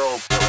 world.